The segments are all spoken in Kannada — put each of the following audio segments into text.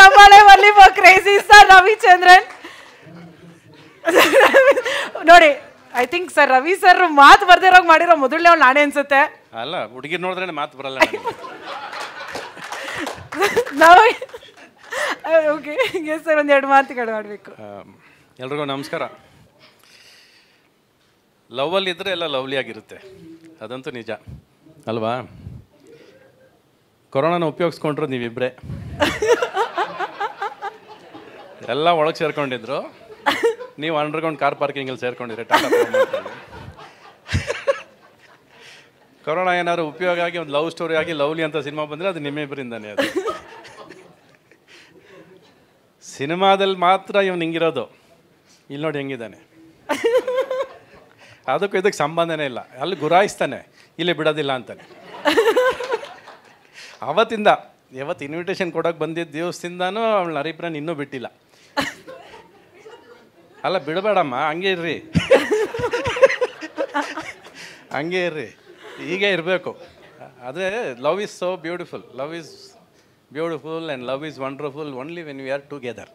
ಚಪ್ಪಾಳೆ ಬರ್ಲಿ ಫಾರ್ ಕ್ರೇಜಿ ಸರ್ ರವಿಚಂದ್ರನ್. ನೋಡಿ I think sir Ravi sir ಮಾತು ಬರ್ದಿರೋಗ್ ಮಾಡಿರೋ ಮೊದಲನೇ ಅವ್ಳು ನಾನೇ ಅನ್ಸುತ್ತೆ. ಅಲ್ಲ ಹುಡುಗಿ ನೋಡಿದ್ರೆ ಮಾತು ಬರಲ್ಲ. ನಾವು ಓಕೆ ಎಸ್ ಸರ್ ಒಂದೆರಡು ಮಾತುಗಳು ಎಲ್ರಿಗೂ ನಮಸ್ಕಾರ. ಲವಲ್ಲಿ ಇದ್ದರೆ ಎಲ್ಲ ಲವ್ಲಿ ಆಗಿರುತ್ತೆ. ಅದಂತೂ ನಿಜ. ಅಲ್ವಾ? ಕೊರೋನಾನ ಉಪಯೋಗಿಸ್ಕೊಂಡ್ರು ನೀವಿಬ್ಬರೇ ಎಲ್ಲ ಒಳಗೆ ಸೇರ್ಕೊಂಡಿದ್ರು. ನೀವು ಅಂಡರ್ಗ್ರೌಂಡ್ ಕಾರ್ ಪಾರ್ಕಿಂಗಲ್ಲಿ ಸೇರ್ಕೊಂಡಿದ್ರೆ ಟಾಟಾ. ಕೊರೋನಾ ಏನಾದ್ರು ಉಪಯೋಗ ಆಗಿ ಒಂದು ಲವ್ ಸ್ಟೋರಿ ಆಗಿ ಲವ್ಲಿ ಅಂತ ಸಿನಿಮಾ ಬಂದರೆ ಅದು ನಿಮ್ಮಿಬ್ಬರಿಂದಾನೇ ಅದು. ಸಿನಿಮಾದಲ್ಲಿ ಮಾತ್ರ ಇವನು ಹಿಂಗಿರೋದು. ಇಲ್ಲಿ ನೋಡಿ ಹೆಂಗಿದ್ದಾನೆ. ಅದಕ್ಕೂ ಇದಕ್ಕೆ ಸಂಬಂಧನೇ ಇಲ್ಲ. ಅಲ್ಲಿ ಗುರಾಯಿಸ್ತಾನೆ. ಇಲ್ಲಿ ಬಿಡೋದಿಲ್ಲ ಅಂತಾನೆ. ಅವತ್ತಿಂದ ಯಾವತ್ತು ಇನ್ವಿಟೇಷನ್ ಕೊಡೋಕೆ ಬಂದಿದ್ದ ದಿವಸದಿಂದನೂ ಅವಳ ಹರಿಪ್ರನ್ ಇನ್ನೂ ಬಿಟ್ಟಿಲ್ಲ. ಅಲ್ಲ ಬಿಡಬೇಡಮ್ಮ ಹಂಗೆ ಇರ್ರಿ. ಹಂಗೆ ಇರ್ರಿ. ಹೀಗೆ ಇರಬೇಕು. ಅದೇ love is so beautiful love is beautiful and love is wonderful only when we are together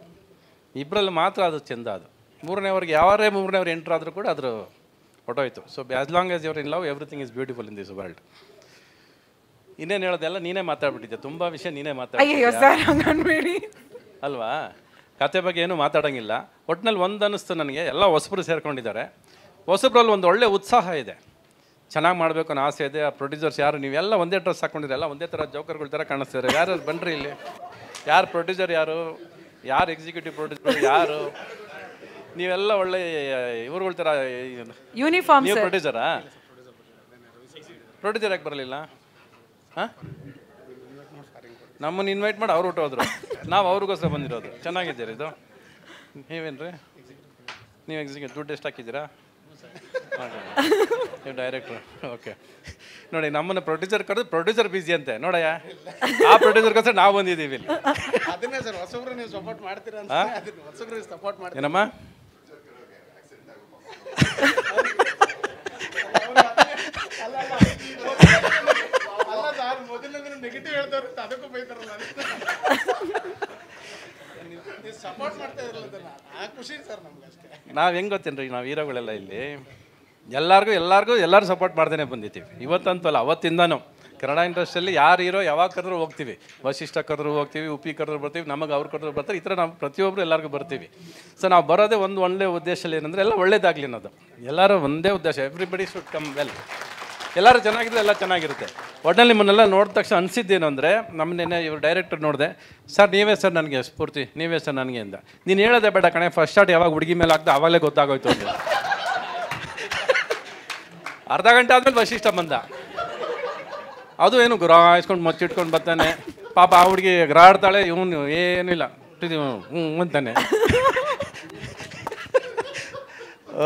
ಇಬ್ಬರಲ್ಲಿ ಮಾತ್ರ ಅದು ಚೆಂದ ಅದು. ಮೂರನೇವ್ರಿಗೆ ಯಾರೇ ಮೂರನೇವ್ರು ಎಂಟ್ರ್ ಆದರೂ ಕೂಡ ಅದ್ರ ಹೊಟ್ಟೋಯ್ತು. So as long as your in love everything is beautiful in this world ಇನ್ನೇನು ಹೇಳೋದೆಲ್ಲ ನೀನೇ ಮಾತಾಡ್ಬಿಟ್ಟಿದ್ದೆ. ತುಂಬ ವಿಷಯ ನೀನೇ ಹಂಗನ್ಬೇಡಿ. ಅಲ್ವಾ? ಕತೆ ಬಗ್ಗೆ ಏನು ಮಾತಾಡೋಂಗಿಲ್ಲ. ಒಟ್ಟಿನಲ್ಲಿ ಒಂದು ಅನ್ನಿಸ್ತು ನನಗೆ ಎಲ್ಲ ಹೊಸಬ್ರು ಸೇರ್ಕೊಂಡಿದ್ದಾರೆ. ಹೊಸಬ್ರಲ್ಲಿ ಒಂದು ಒಳ್ಳೆ ಉತ್ಸಾಹ ಇದೆ. ಚೆನ್ನಾಗಿ ಮಾಡಬೇಕು ಅನ್ನೋ ಆಸೆ ಇದೆ. ಆ ಪ್ರೊಡ್ಯೂಸರ್ಸ್ ಯಾರು ನೀವೆಲ್ಲ ಒಂದೇ ಡ್ರೆಸ್ ಹಾಕೊಂಡಿರಲ್ಲ ಒಂದೇ ಥರ ಜೋಕರ್ಗಳ ಥರ ಕಾಣಿಸ್ತಾರೆ ಯಾರು ಬನ್ನಿರಿ ಇಲ್ಲಿ? ಯಾರು ಪ್ರೊಡ್ಯೂಸರ್ ಯಾರು? ಯಾರು ಎಕ್ಸಿಕ್ಯೂಟಿವ್ ಪ್ರೊಡ್ಯೂಸರ್ ಯಾರು? ನೀವೆಲ್ಲ ಒಳ್ಳೆ ಇವ್ರುಗಳ ಥರ ಯೂನಿಫಾರ್ಮ್ ನೀವು ಸರ್ ಪ್ರೊಡ್ಯೂಸರಾ ಪ್ರೊಡ್ಯೂಸರ್ ಯಾಕೆ ಬರಲಿಲ್ಲ? ಹಾಂ? ನಮ್ಮನ್ನು ಇನ್ವೈಟ್ ಮಾಡಿ ಅವ್ರು ಹೊಟ್ಟೋದ್ರು ನಾವು ಅವ್ರಿಗೋಸ್ಕರ ಬಂದಿರೋದು. ಚೆನ್ನಾಗಿದ್ದೀರಿ ಇದು? ನೀವೇನ್ರಿ? ನೀವು ಎಕ್ಸಿಕ್ಯೂಟ್ ದುಡ್ಡು ಎಷ್ಟು ಹಾಕಿದ್ದೀರಾ. ನೀವು ಡೈರೆಕ್ಟ್ರು ಓಕೆ ನೋಡಿ ನಮ್ಮನ್ನು ಪ್ರೊಡ್ಯೂಸರ್ ಕರೆದು ಪ್ರೊಡ್ಯೂಸರ್ ಬಿಸಿ ಅಂತೆ. ನೋಡಯ್ಯ. ಆ ಪ್ರೊಡ್ಯೂಸರ್ಗೋಸ್ಕರ ನಾವು ಬಂದಿದ್ದೀವಿ ಇಲ್ಲಿ. ಅದನ್ನೇ ಸರ್ ಹೊಸಬ್ರು ನೀವು ಸಪೋರ್ಟ್ ಮಾಡ್ತೀರಾ ಅಂತ ಅದನ್ನ ಹೊಸಬ್ರು ಸಪೋರ್ಟ್ ಮಾಡ್ತೀರಾ ಏನಮ್ಮ ಅಲ್ಲ ಸರ್ ಮೊದಲಿಂದ ನೆಗೆಟಿವ್ ಹೇಳ್ದವ್ರು ಅಂತ ಅದಕ್ಕೂ ಬೈತಾರಲ್ಲ ನೀವು ಸಪೋರ್ಟ್ ಮಾಡ್ತಾ ಇರಲ್ಲ ಅದನ್ನ ಆ ಖುಷಿ ಸರ್ ನಮ್ಗೆ ಅಷ್ಟೇ ನಾವು ಹೆಂಗೆ ಗೊತ್ತೇನ್ರಿ, ನಾವು ಹೀರೋಗಳೆಲ್ಲ ಇಲ್ಲಿ. ಎಲ್ಲರಿಗೂ ಎಲ್ಲರಿಗೂ ಎಲ್ಲರೂ ಸಪೋರ್ಟ್ ಮಾಡ್ದೇನೆ ಬಂದಿದ್ದೀವಿ. ಇವತ್ತಂತಲ್ಲ ಅವತ್ತಿಂದನೂ. ಕನ್ನಡ ಇಂಡಸ್ಟ್ರಿಯಲ್ಲಿ ಯಾರು ಹೀರೋ ಯಾವಾಗ ಕರೆದ್ರು ಹೋಗ್ತೀವಿ. ವಶಿಷ್ಠ ಕರೆದ್ರು ಹೋಗ್ತೀವಿ ಉಪ್ಪಿ ಕರೆದ್ರು ಬರ್ತೀವಿ, ನಮಗೆ ಅವ್ರು ಕರೆದ್ರು ಬರ್ತಾರೆ, ಈ ಥರ ನಾವು ಪ್ರತಿಯೊಬ್ಬರು ಎಲ್ಲರಿಗೂ ಬರ್ತೀವಿ. ಸೊ ನಾವು ಬರೋದೇ ಒಂದು ಒಳ್ಳೆ ಉದ್ದೇಶದಲ್ಲಿ ಏನಂದರೆ ಎಲ್ಲ ಒಳ್ಳೇದಾಗಲಿ ಅನ್ನೋದು. ಎಲ್ಲರೂ ಒಂದೇ ಉದ್ದೇಶ ಎವ್ರಿಬಡಿ ಶುಡ್ ಕಮ್ ವೆಲ್ ಎಲ್ಲರೂ ಚೆನ್ನಾಗಿದ್ರೆ ಎಲ್ಲ ಚೆನ್ನಾಗಿರುತ್ತೆ. ಒಟ್ಟಿನಲ್ಲಿ ನಿಮ್ಮನ್ನೆಲ್ಲ ನೋಡಿದ ತಕ್ಷಣ ಅನಿಸಿದ್ದೇನು ಅಂದರೆ ನಮ್ಮನ್ನೇನೆ ಇವ್ರು ಡೈರೆಕ್ಟರ್ ನೋಡಿದೆ, ಸರ್, ನೀವೇ ಸರ್ ನನಗೆ, ಸ್ಫೂರ್ತಿ, ನೀವೇ ಸರ್ ನನಗೆ ಅಂದ ನೀನು ಹೇಳೋದೇ ಬೇಡ ಕಣೆ ಫಸ್ಟ್ ಸ್ಟಾರ್ಟ್ ಯಾವಾಗ ಹುಡುಗಿ ಮೇಲೆ ಆಗ್ತಾ ಆವಾಗಲೇ ಗೊತ್ತಾಗೋಯ್ತು ಅಂತ. ಅರ್ಧ ಗಂಟೆ ಆದ್ಮೇಲೆ ವಶಿಷ್ಠ ಬಂದ. ಅದು ಏನು, ಗುರಾಯಿಸ್ಕೊಂಡು ಮಚ್ಚಿಟ್ಕೊಂಡು ಬರ್ತಾನೆ. ಪಾಪ ಆ ಹುಡುಗಿ ಗ್ರಾಡ್ತಾಳೆ ಇವನು ಏನಿಲ್ಲ ಹ್ಞೂ ಅಂತಾನೆ.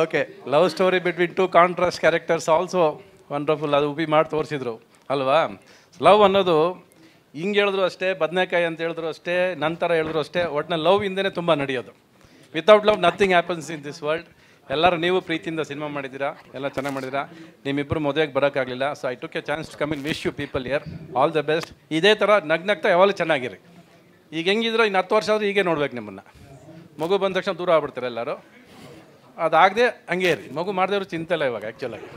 Okay love story between two contrast characters also wonderful ಅದು ಉಪಿ ಮಾಡಿ ತೋರಿಸಿದ್ರು. ಅಲ್ವಾ? ಲವ್ ಅನ್ನೋದು ಹಿಂಗೆ ಹೇಳಿದ್ರು ಅಷ್ಟೇ, ಬದನೆಕಾಯಿ ಅಂತ ಹೇಳಿದ್ರು ಅಷ್ಟೇ ನಂತರ ಹೇಳಿದ್ರು ಅಷ್ಟೇ ಒಟ್ಟಿನಲ್ಲಿ ಲವ್ ಇಂದನೇ ತುಂಬ ನಡೆಯೋದು. Without love nothing happens in this world ಎಲ್ಲರೂ ನೀವು ಪ್ರೀತಿಯಿಂದ ಸಿನಿಮಾ ಮಾಡಿದ್ದೀರಾ? ಎಲ್ಲ ಚೆನ್ನಾಗಿ ಮಾಡಿದ್ದೀರಾ? ನಿಮ್ಮಿಬ್ಬರು ಮದುವೆಗೆ ಬರೋಕ್ಕಾಗಲಿಲ್ಲ so I took a chance to come in wish you people here all the best ಇದೇ ಥರ ನಗ್ನಗ್ತಾ ಯಾವಾಗಲೂ ಚೆನ್ನಾಗಿರಿ. ಈಗ ಹೆಂಗಿದ್ರು ಇನ್ನು ಹತ್ತು ವರ್ಷ ಆದರೂ ಹೀಗೆ ನೋಡ್ಬೇಕು ನಿಮ್ಮನ್ನು. ಮಗು ಬಂದ ತಕ್ಷಣ ದೂರ ಆಗ್ಬಿಡ್ತಾರೆ ಎಲ್ಲರೂ. ಅದಾಗದೆ ಹಂಗೆ ಇರಿ. ಮಗು ಮಾಡಿದವರು ಚಿಂತೆ ಇಲ್ಲ ಇವಾಗ ಆ್ಯಕ್ಚುಲಾಗಿ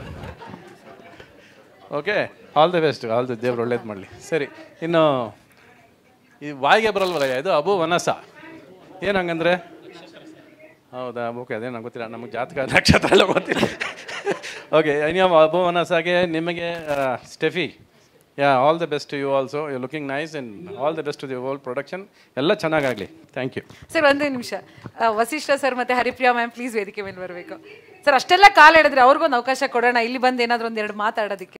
okay all the best all the ದೇವ್ರು ಒಳ್ಳೇದು ಮಾಡಲಿ. ಸರಿ, ಇನ್ನು ಈ ವಾಯಿಗೆ ಬರಲ್ವಲ್ಲ ಇದು ಅಬು ವನಸ. ಏನು ಹಂಗಂದ್ರೆ? ಹೌದಾ, ಓಕೆ ಅದೇ ಗೊತ್ತಿಲ್ಲ, ನಮಗೆ ಜಾತಕ, ನಕ್ಷತ್ರ ಎಲ್ಲ ಗೊತ್ತಿಲ್ಲ. ಓಕೆ ಇನ್ಯಾವ ಅಬು ವನಸಾಗೆ ನಿಮಗೆ Steffi. Ya all the best you also you looking nice in all the best to the whole production ಎಲ್ಲ ಚೆನ್ನಾಗಾಗಲಿ. ಥ್ಯಾಂಕ್ ಯು ಸರ್, ಒಂದೇ ನಿಮಿಷ. ವಸಿಷ್ಠ ಸರ್ ಮತ್ತೆ ಹರಿಪ್ರಿಯಾ ಮ್ಯಾಮ್ ಪ್ಲೀಸ್ ವೇದಿಕೆ ಮೇಲೆ ಬರಬೇಕು. ಸರ್, ಅಷ್ಟೆಲ್ಲ ಕಾಲು ಹಿಡಿದ್ರೆ ಅವ್ರಿಗೊಂದು ಅವಕಾಶ ಕೊಡೋಣ. ಇಲ್ಲಿ ಬಂದು ಏನಾದ್ರು ಒಂದೆರಡು ಮಾತಾಡೋದಕ್ಕೆ.